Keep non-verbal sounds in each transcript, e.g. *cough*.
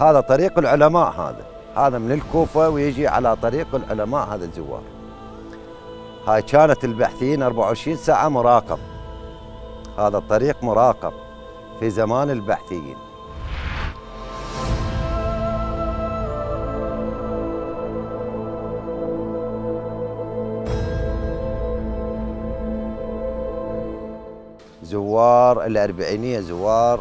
هذا طريق العلماء هذا. هذا من الكوفة ويجي على طريق العلماء هذا الزوار. هاي كانت البحثيين 24 ساعة مراقب. هذا الطريق مراقب في زمان البحثيين زوار الأربعينية زوار.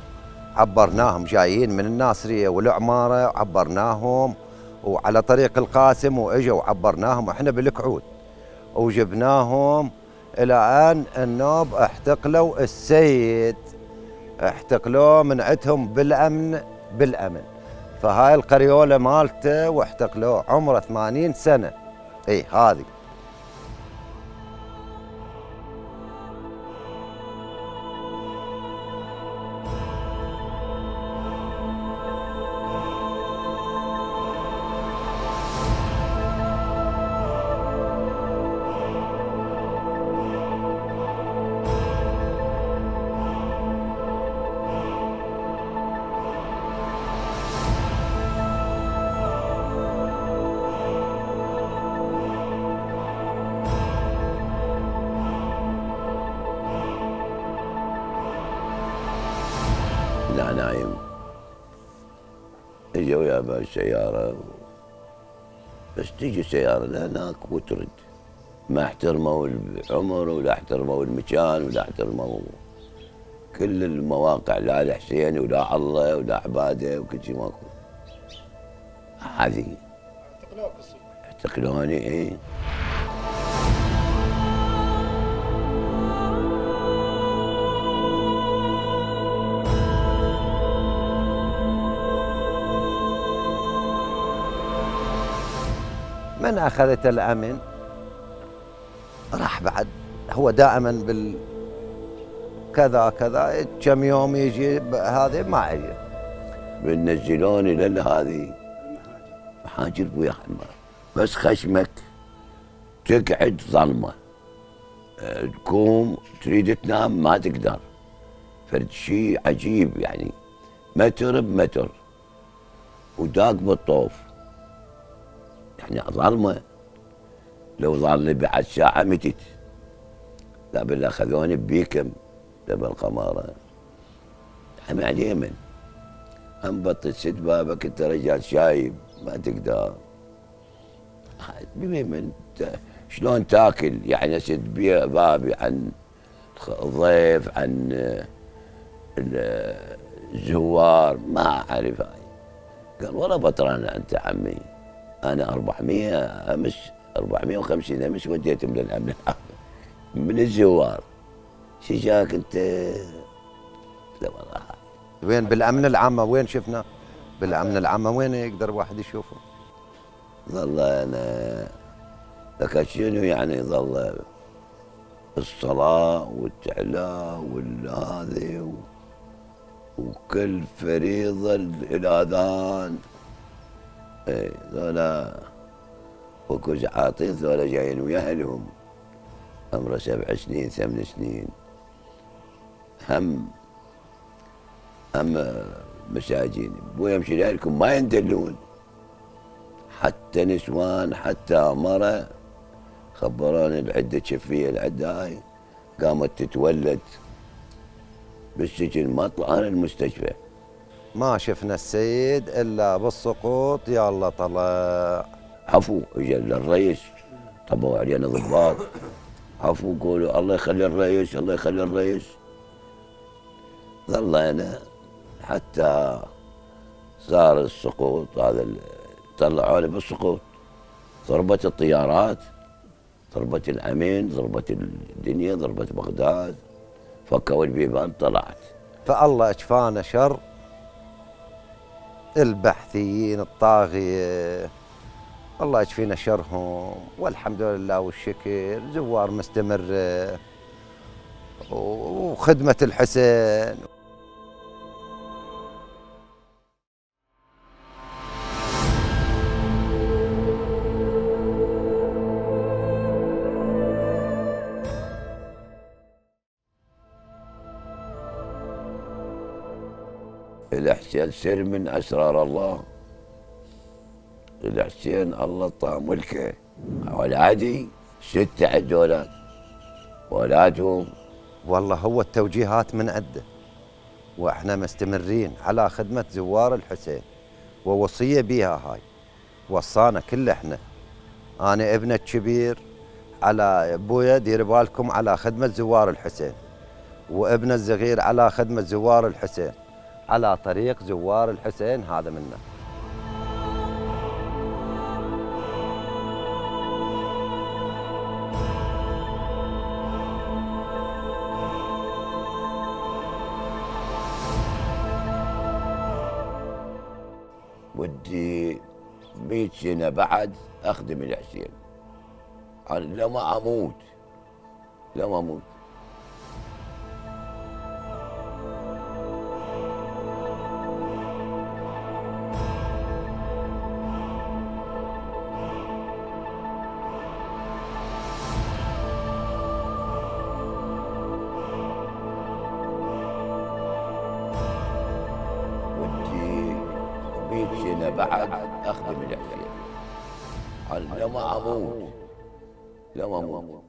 عبرناهم جايين من الناصرية والعمارة عبرناهم وعلى طريق القاسم وإجوا عبرناهم وإحنا بالكعود. وجبناهم إلى أن النوب احتقلوا السيد احتقلوه من عندهم بالأمن بالأمن. فهاي القريولة مالته واحتقلوه عمره 80 سنة. اي هذه. لا نايم اجوا يابا السيارة بس تيجي السيارة لهناك وترد ما احترموا العمر ولا احترموا المكان ولا احترموا كل المواقع لا الحسين ولا الله ولا عباده وكل شيء ماكو. هذه. اعتقلوني إيه. من أخذت الأمن؟ راح بعد. هو دائما بال كذا كذا كم يوم يجي هذه ما اجى بنزلوني لهذه حاجر ويا حمار بس خشمك تقعد ظلمة. أه، تقوم تريد تنام ما تقدر. فرد شيء عجيب يعني. متر بمتر. وداق بالطوف. يعني ظلمة. لو ظل بعد ساعة متت. لا بل أخذوني ببيكم تبع القمارة. هم على اليمن بطل سد بابك أنت رجال شايب. ما تقدر. باليمن ت- شلون تاكل يعني بي- بابي عن الضيف عن ال- الزوار؟ ما أعرف. قال والله بطران أنت عمي. أنا 400 امس 450 امس وديتهم للأمن. *laughs* من الزوار شو جاك أنت؟ لا والله. وين؟ بالأمن العامة وين شفنا؟ بالأمن العامة وين يقدر واحد يشوفه؟ ظل أنا لك شنو يعني ظل الصلاة والتعلاء والهذه وكل فريضة الأذان إيه ذولا وكوز عاطين ذولا جايين ويا أهلهم عمره سبع سنين ثمان سنين. هم هم مساجين. بويا يمشي لكم ما يندلون حتى نسوان حتى مرة خبروني العدة شفية العدة هاي. قامت تتولد بالسجن ما طلعنا المستشفى. ما شفنا السيد إلا بالسقوط. يا الله طلع. عفو اجى للرئيس طبوا علينا ضباط عفو قولوا الله يخلي الرئيس الله يخلي الرئيس. ظلينا حتى صار السقوط هذا طلعوني بالسقوط. ضربت الطيارات ضربت الأمين ضربت الدنيا ضربت بغداد. فكوا البيبان طلعت. فالله أشفانا شر. البحثيين الطاغية. الله يشفينا شرهم والحمد لله والشكر. زوار مستمرة وخدمة الحسين. الحسين سر من أسرار الله. الحسين الله طاه ملكه أولادي ستة عد أولاد أولادهم. والله هو التوجيهات من عنده وإحنا مستمرين على خدمة زوار الحسين ووصية بيها هاي. وصانا كل إحنا. أنا ابنه الكبير على أبويا دير بالكم على خدمة زوار الحسين. وابنه الصغير على خدمة زوار الحسين. على طريق زوار الحسين هذا منه. ودي 100 سنة بعد أخدم الحسين لما أموت لما أموت. 100 سنة بعد أخدم الحسين أنا لما أموت لما أموت.